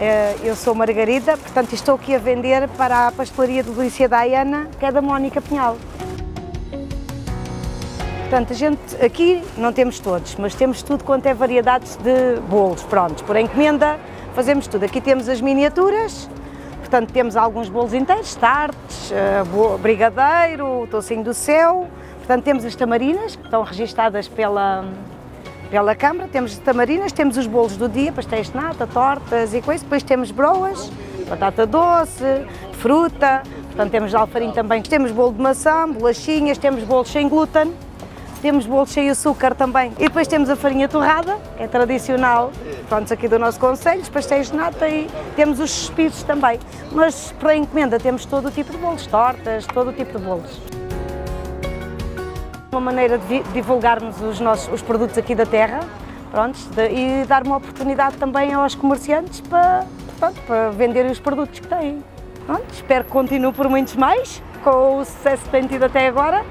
Eh, eu sou Margarida, portanto estou aqui a vender para a pastelaria de delícia da Ayana, que é da Mónica Pinhal. Portanto, a gente aqui não temos todos, mas temos tudo quanto é variedades de bolos, prontos, por encomenda fazemos tudo. Aqui temos as miniaturas, portanto temos alguns bolos inteiros, tartes, eh, brigadeiro, tocinho do céu, portanto temos as tamarinas, que estão registadas pela, pela Câmara, temos tamarinas, temos os bolos do dia, pastéis de nata, tortas e coisas, depois temos broas, batata doce, fruta, portanto temos alfarinho também, temos bolo de maçã, bolachinhas, temos bolos sem glúten, temos bolos sem açúcar também. E depois temos a farinha torrada, que é tradicional, pronto, aqui do nosso conselho, os pastéis de nata e temos os suspiros também. Mas para encomenda temos todo o tipo de bolos, tortas, todo o tipo de bolos. Uma maneira de divulgarmos os, nossos, os produtos aqui da terra, pronto, de, e dar uma oportunidade também aos comerciantes para, pronto, para venderem os produtos que têm. Pronto, espero que continue por muitos mais, com o sucesso que tem tido até agora